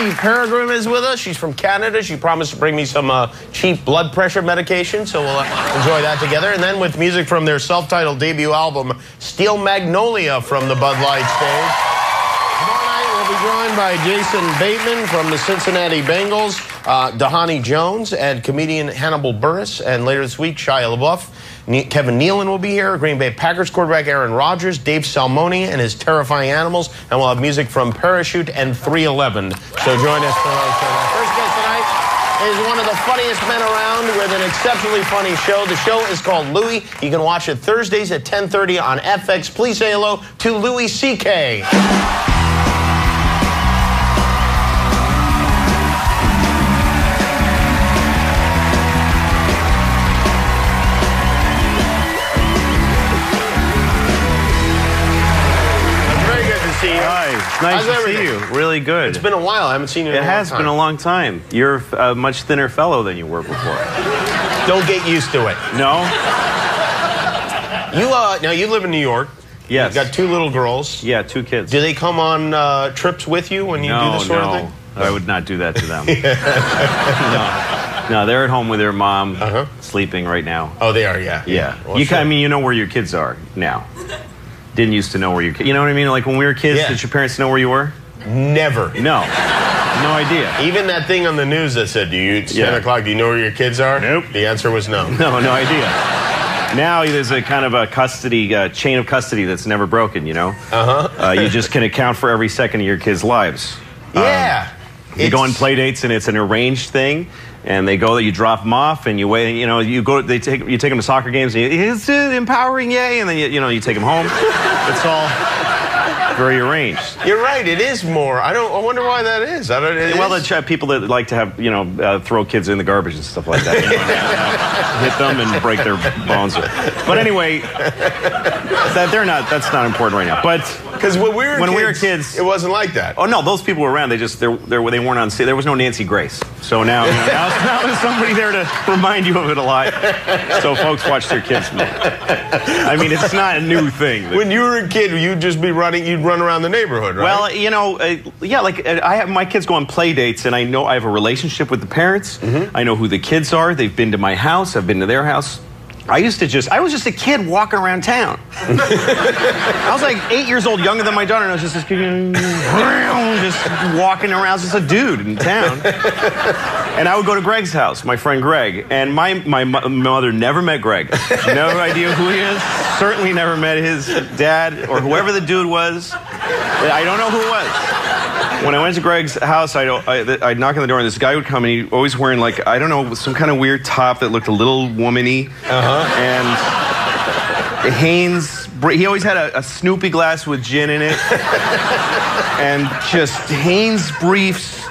Tracy Peregrine is with us. She's from Canada. She promised to bring me some uh, cheap blood pressure medication, so we'll uh, enjoy that together. And then with music from their self-titled debut album, Steel Magnolia from the Bud Light stage. Joined by Jason Bateman from the Cincinnati Bengals, uh, Dhani Jones, and comedian Hannibal Buress. And later this week, Shia LaBeouf. Kevin Nealon will be here, Green Bay Packers quarterback Aaron Rodgers, Dave Salmoni and his terrifying animals, and we'll have music from Parachute and 311. So join us for our show. Our first guest tonight is one of the funniest men around with an exceptionally funny show. The show is called Louie. You can watch it Thursdays at 10:30 on FX. Please say hello to Louis C.K. see you. Hi, it's nice How's to everything? see you. Really good. It's been a while. I haven't seen you in it has been a long time. You're a much thinner fellow than you were before. Don't get used to it. No? You uh now you live in New York. Yes. You've got two little girls. Yeah, two kids. Do they come on uh, trips with you when you no, do this sort no. of thing? I would not do that to them. no. no, they're at home with their mom, Uh-huh. sleeping right now. Oh, they are. Yeah. Yeah. Well, you sure. kind I mean, you know where your kids are now. Didn't used to know where your kids. You know what I mean? Like when we were kids, Yeah. did your parents know where you were? never. No. No idea. Even that thing on the news that said, "Do you it's Yeah. ten o'clock? Do you know where your kids are?" Nope. The answer was no. No, no idea. Now there's a kind of a custody uh, chain of custody that's never broken. You know, uh-huh. you just can account for every second of your kids' lives. Yeah. You go on It's- play dates and it's an arranged thing, and they go. You drop them off, and you wait. You know, you go. They take you take them to soccer games. And you, it's uh, empowering, yay! And then you, you know you take them home. It's all very arranged. You're right. It is more. I don't. I wonder why that is. I don't. Well, is- the people that like to have you know uh, throw kids in the garbage and stuff like that, you know, hit them and break their bones. But anyway, that they're not. That's not important right now. But Because when we were when kids, we were kids- it wasn't like that. Oh no, those people were around. They just they're, they're, they weren't on. There was no Nancy Grace. So now you know, now, now there's somebody there to remind you of it a lot. So folks watch their kids. I mean, it's not a new thing. When you were a kid, you'd just be running. You'd run around the neighborhood, right? Well, you know, uh, yeah, like uh, I have my kids go on play dates, and I know I have a relationship with the parents. Mm-hmm. I know who the kids are. They've been to my house. I've been to their house. I used to just, I was just a kid walking around town. I was like eight years old, younger than my daughter, and I was just kid, just walking around, just a dude in town. And I would go to Greg's house, my friend Greg, and my, my mother never met Greg. No idea who he is. Certainly never met his dad or whoever the dude was. I don't know who it was. When I went to Greg's house, I'd, I'd, knock on the door, and this guy would come, and he always wearing like I don't know some kind of weird top that looked a little womany, uh-huh. and Hanes. He always had a, a Snoopy glass with gin in it, and just Hanes briefs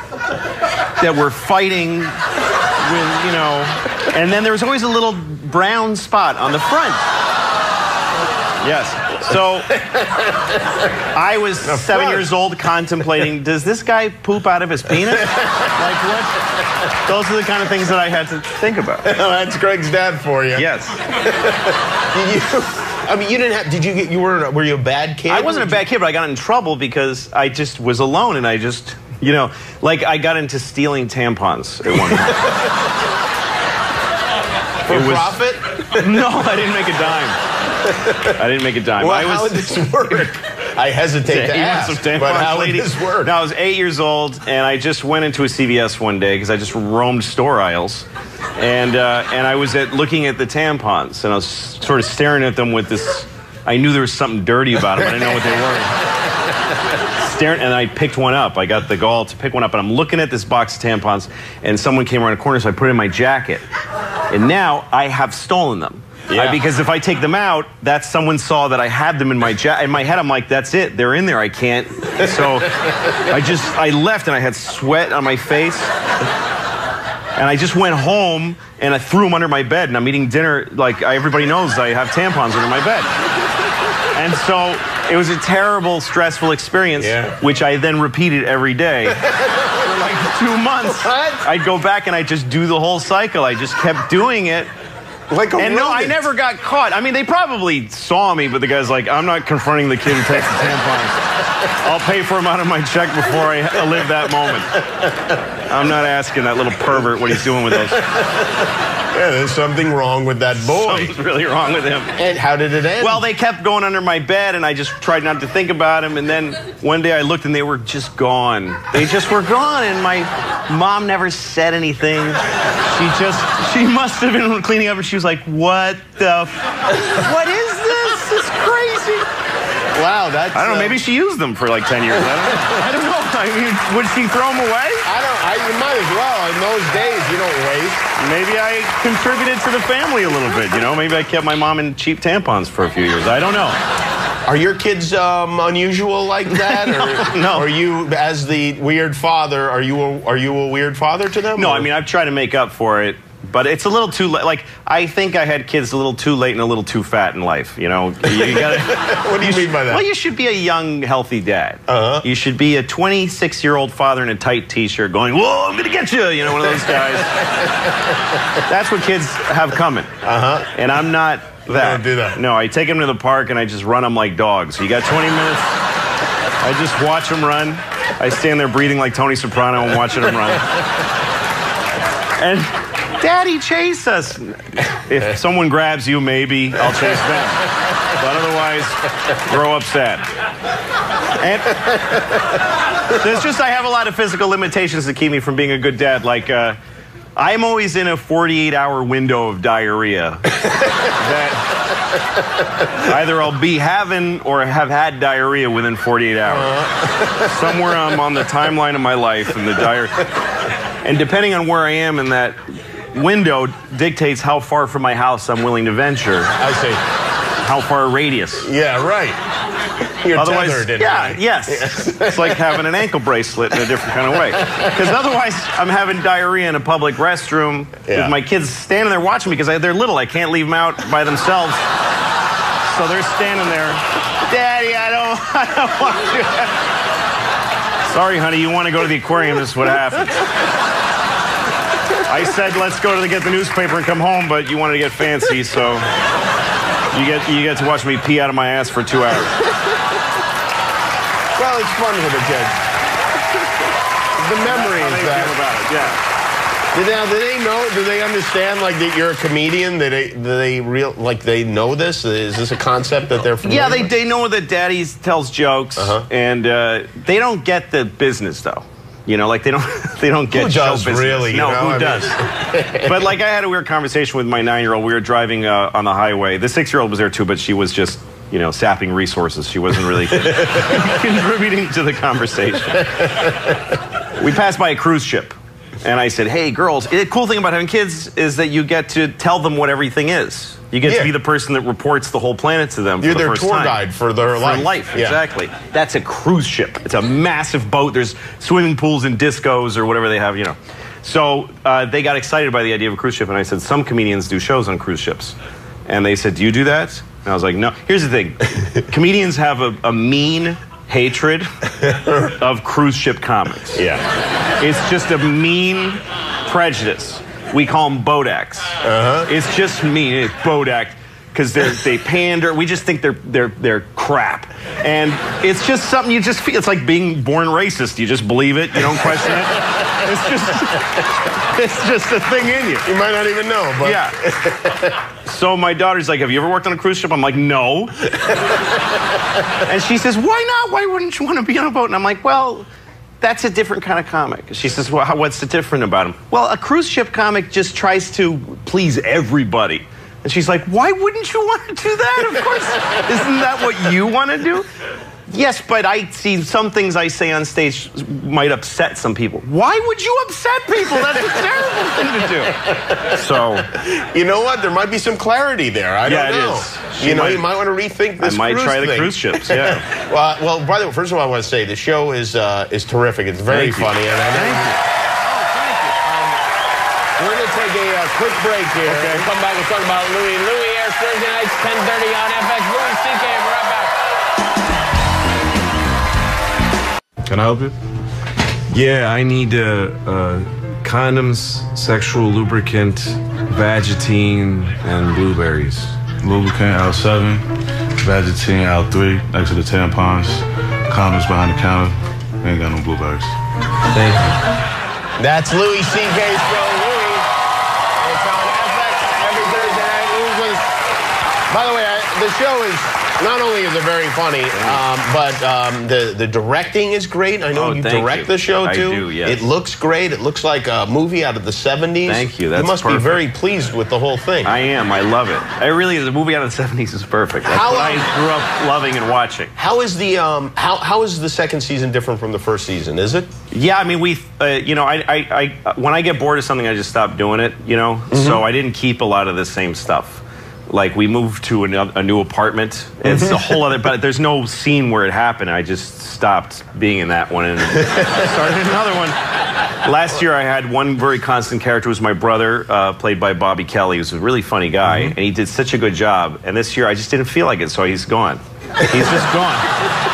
that were fighting with you know, and then there was always a little brown spot on the front. Yes. So I was seven course. years old contemplating, does this guy poop out of his penis? like what? Those are the kind of things that I had to think about. that's Greg's dad for you. Yes. You, I mean, you didn't have. Did you get? You were. Were you a bad kid? I wasn't a bad kid, but I got in trouble because I just was alone and I just, you know, like I got into stealing tampons at one point. for it was- profit. no, I didn't make a dime. I didn't make a dime. Well, I was, how would this work? I hesitate to ask, but how lady. would this work? No, I was eight years old, and I just went into a CVS one day because I just roamed store aisles, and uh, and I was at looking at the tampons, and I was sort of staring at them with this. I knew there was something dirty about them. I didn't know what they were. Staring, and I picked one up. I got the gall to pick one up, and I'm looking at this box of tampons, and someone came around the corner, so I put it in my jacket, and now I have stolen them. Yeah. I- because if I take them out, that someone saw that I had them in my ja- in my head. I'm like, that's it. They're in there. I can't. So I just I left and I had sweat on my face. And I just went home and I threw them under my bed. And I'm eating dinner like I, everybody knows I have tampons under my bed. And so it was a terrible, stressful experience, Yeah. which I then repeated every day for like two months. What? I'd go back and I'd just do the whole cycle. I just kept doing it. Like a and no, I never got caught. I mean, they probably saw me, but the guy's like, I'm not confronting the kid who takes the tampons. I'll pay for him out of my check before I live that moment. I'm not asking that little pervert what he's doing with those. Yeah, there's something wrong with that boy. Something's really wrong with him. And how did it end? Well, they kept going under my bed, and I just tried not to think about him. And then one day I looked, and they were just gone. They just were gone, and my mom never said anything. She just, she must have been cleaning up, and she was like, "What the? F- what is this? It's crazy." Wow, that's. I don't know. uh, Maybe she used them for like ten years. I don't know. I don't know. I mean, would she throw them away? I don't. I, you might as well. In those days, you don't waste. Maybe I contributed to the family a little bit. You know, maybe I kept my mom in cheap tampons for a few years. I don't know. Are your kids um, unusual like that, or no. Are you, as the weird father, are you a, are you a weird father to them? No, or- I mean I've tried to make up for it, but it's a little too late. Like I think I had kids a little too late and a little too fat in life. You know, you gotta. what do you mean by that? Well, you should be a young, healthy dad. Uh-huh. You should be a 26 year old father in a tight t shirt going, Whoa, I'm to get you. You know, one of those guys. That's what kids have coming. Uh-huh. And I'm not that. don't do that. No, I take them to the park and I just run them like dogs. You got 20 minutes. I just watch them run. I stand there breathing like Tony Soprano and watching them run. And Daddy, chase us. If someone grabs you, maybe I'll chase them. But otherwise, grow up sad. And there's just, I have a lot of physical limitations that keep me from being a good dad. Like, uh, I'm always in a 48 hour window of diarrhea. that either I'll be having or have had diarrhea within 48 hours. Somewhere I'm on the timeline of my life and the diarrhea. And depending on where I am in that window dictates how far from my house I'm willing to venture, I see. how far a radius. Yeah, right. You're Otherwise, tethered yeah, way. yes. It's like having an ankle bracelet in a different kind of way. Because otherwise, I'm having diarrhea in a public restroom Yeah. with my kids standing there watching me because they're little. I can't leave them out by themselves. So they're standing there. Daddy, I don't, I don't want to. Sorry, honey, you want to go to the aquarium. This is what happens. I said let's go to the, get the newspaper and come home, but you wanted to get fancy, so you get you get to watch me pee out of my ass for two hours. Well, it's fun for the kids. The memory memories they that. about it, yeah. Do they, do they know? Do they understand like that you're a comedian? That they, do they real like they know this? Is this a concept that they're familiar with? Yeah, they, with? they know that Daddy tells jokes, Uh-huh. and uh, they don't get the business though. You know, like they don't they don't get Who show does, business. really, you No, know? who I does? but like I had a weird conversation with my nine year old. We were driving uh, on the highway. The six year old was there too, but she was just you know sapping resources. She wasn't really contributing to the conversation. we passed by a cruise ship. And I said, hey, girls, the cool thing about having kids is that you get to tell them what everything is. You get Yeah. to be the person that reports the whole planet to them. You're for the their first tour time. guide for their For life. life, Yeah. exactly. That's a cruise ship. It's a massive boat. There's swimming pools and discos or whatever they have, you know. So uh, they got excited by the idea of a cruise ship, and I said, some comedians do shows on cruise ships. And they said, do you do that? And I was like, no. Here's the thing comedians have a, a mean hatred of cruise ship comics. Yeah. It's just a mean prejudice. We call them Bodaks. Uh-huh. It's just mean. It's Bodak because they they pander. We just think they're they're they're crap, and it's just something you just feel. It's like being born racist. You just believe it. You don't question it. It's just it's just a thing in you. You might not even know, but Yeah. so my daughter's like, "Have you ever worked on a cruise ship?" I'm like, "No." and she says, "Why not? Why wouldn't you want to be on a boat?" And I'm like, "Well." That's a different kind of comic. She says, well, how- what's the different about him? Well, a cruise ship comic just tries to please everybody. And she's like, why wouldn't you want to do that? Of course. Isn't that what you want to do? Yes, but I see some things I say on stage might upset some people. Why would you upset people? That's a terrible thing to do. So you know what? There might be some clarity there. I Yeah, don't know. is. She You know, might- you might want to rethink this. I might cruise try the cruise ships. Yeah. well, well, by the way, first of all, I want to say the show is uh, is terrific. It's very Thank you. funny, and I know Thank you. we're going to take a uh, quick break here. Okay. We'll come back and talk about Louie. Louie airs Thursday nights, 10:30 on FX. Louis C.K. We're right back. Can I help you? Yeah, I need uh, uh, condoms, sexual lubricant, Vagitine and blueberries. Lubricant L7, Vagitine L3 next to the tampons. Condoms behind the counter. Ain't got no blueberries. Thank you. That's Louis C.K.'s show. Louie. It's on FX every Thursday night. Louis was, by the I, show is not only is it very funny, um, but um, the the directing is great. I know Oh, you direct you. the show I too. do, yes. It looks great. It looks like a movie out of the '70s. Thank you, you must perfect. be very pleased with the whole thing. I am. I love it. I really, the movie out of the 70s is perfect. That's How what I long- grew up loving and watching. how is the um, how how is the second season different from the first season? Is it? Yeah, I mean, we, uh, you know, I, I, I, when I get bored of something, I just stop doing it, you know? So I didn't keep a lot of the same stuff. Like, we moved to a, a new apartment. It's a whole other, but there's no scene where it happened. I just stopped being in that one and started another one. Last year, I had one very constant character, was my brother, uh, played by Bobby Kelly, who's a really funny guy, and he did such a good job. And this year, I just didn't feel like it, so he's gone. He's just gone.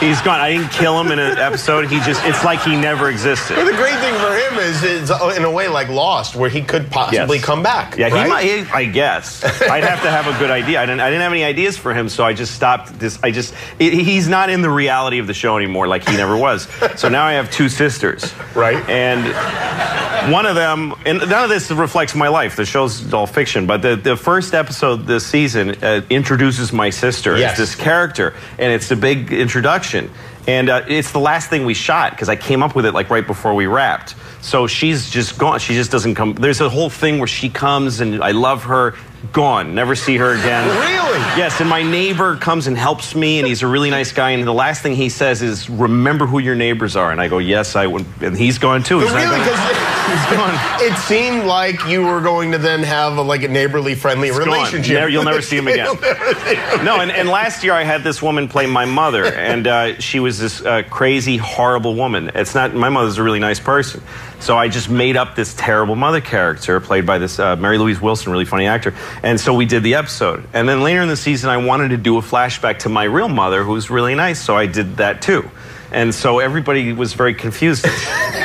He's gone. I didn't kill him in an episode. He just, it's like he never existed. But the great thing for him is it's uh, in a way like Lost, where he could possibly Yes. come back. Yeah, right? he might. He, I guess I'd have to have a good idea. I didn't. I didn't have any ideas for him, so I just stopped. This. I just. he- he's not in the reality of the show anymore, like he never was. So now I have two sisters. Right. And one of them, and none of this reflects my life. The show's all fiction. But the the first episode this season uh, introduces my sister Yes. as this character, and it's a big introduction. And uh, it's the last thing we shot because I came up with it like right before we wrapped. So she's just gone. She just doesn't come. There's a whole thing where she comes and I love her. Gone. Never see her again. Really? Yes. And my neighbor comes and helps me, and he's a really nice guy. And the last thing he says is, "Remember who your neighbors are." And I go, "Yes, I would." And he's gone too. He's Really? gonna- Because gone. it seemed like you were going to then have a, like a neighborly, friendly gone. relationship. Never- you'll never see him again. See him. No, and, and last year I had this woman play my mother, and uh, she was this uh, crazy, horrible woman. It's not, my mother's a really nice person. So I just made up this terrible mother character played by this uh, Mary Louise Wilson, really funny actor. And so we did the episode. And then later in the season, I wanted to do a flashback to my real mother, who was really nice, so I did that too. And so everybody was very confused.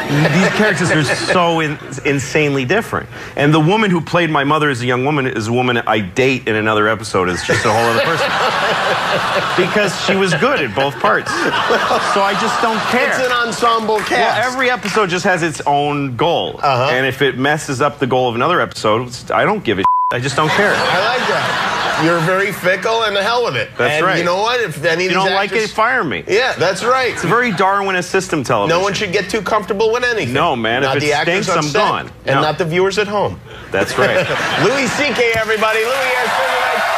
These characters are so in, insanely different. And the woman who played my mother as a young woman is a woman I date in another episode. It's just a whole other person. because she was good at both parts. So I just don't care. It's an ensemble well, cast. every episode just has its own goal. Uh-huh. And if it messes up the goal of another episode, I don't give a I just don't care. I like that. You're very fickle and the hell with it. That's and right. You know what? If any If of you don't like it, fire me. Yeah, that's right. It's a very Darwinist system television. No one should get too comfortable with anything. No, man, if Not it the actors stinks, on I'm set, gone. And No. not the viewers at home. That's right. Louis C.K., everybody. Louis Night